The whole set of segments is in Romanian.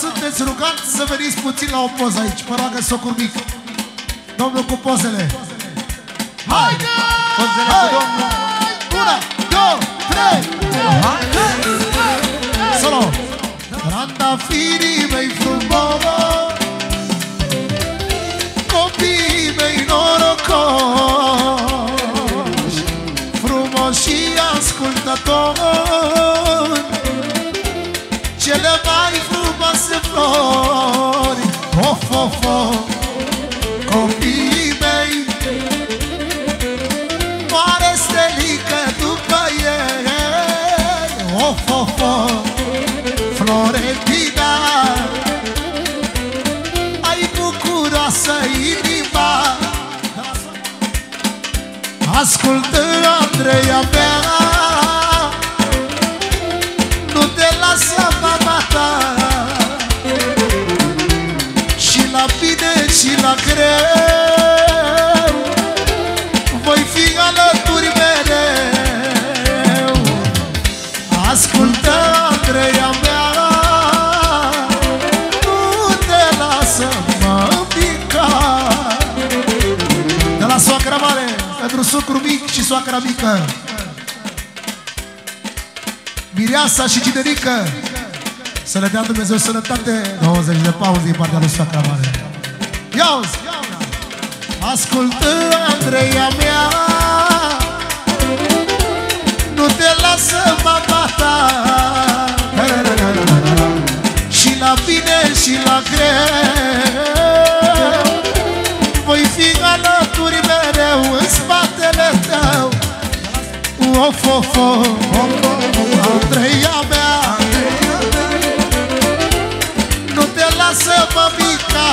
Domnul fotograf, sunteți rugați să veniți puțin la o poză aici. Mă roagă socur mic. Domnul cu pozele. Hai! Pozele cu domnul. Una, două, trei! Solo! Trandafirii inima. Ascultă, Andrei, abia Nu te lăsa și soacra mică. Mireasa și Ginerică Să le dea Dumnezeu sănătate. 20 de pauze din partea lui soacra mare. Ia-uzi! Ascultă, Andreea mea. Nu te lasă mama ta. Și la bine și la greu Of, of, of Andreea mea. Nu te lasă mămica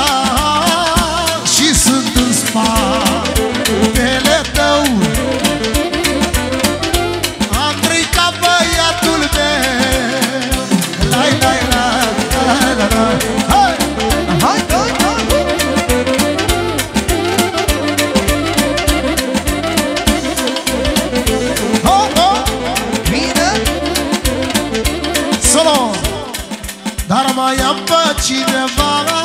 mai am pe cineva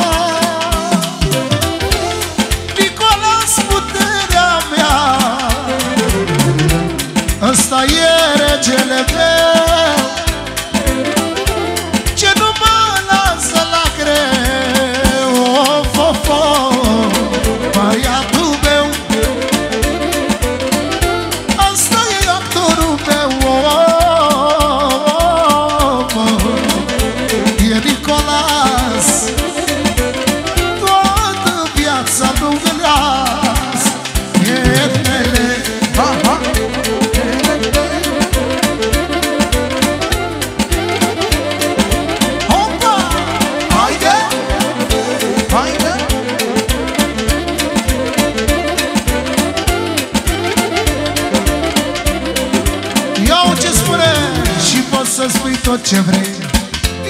tot ce vrei.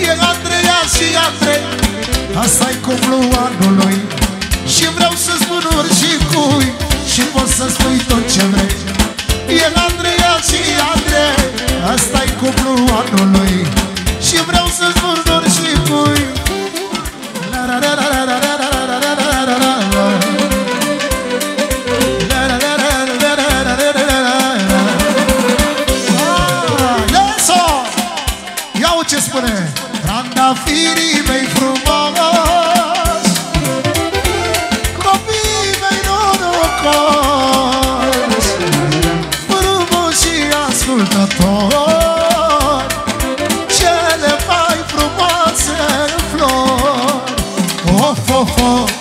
E Andreea și Andrei Asta-i cuplu anului. Și vreau să spun orice cui Și poți să spui tot ce vrei. E ce spune? Trandafirii mei frumos Copiii mei norocos Frumos și ascultător Cele mai frumoase flori Of, of, of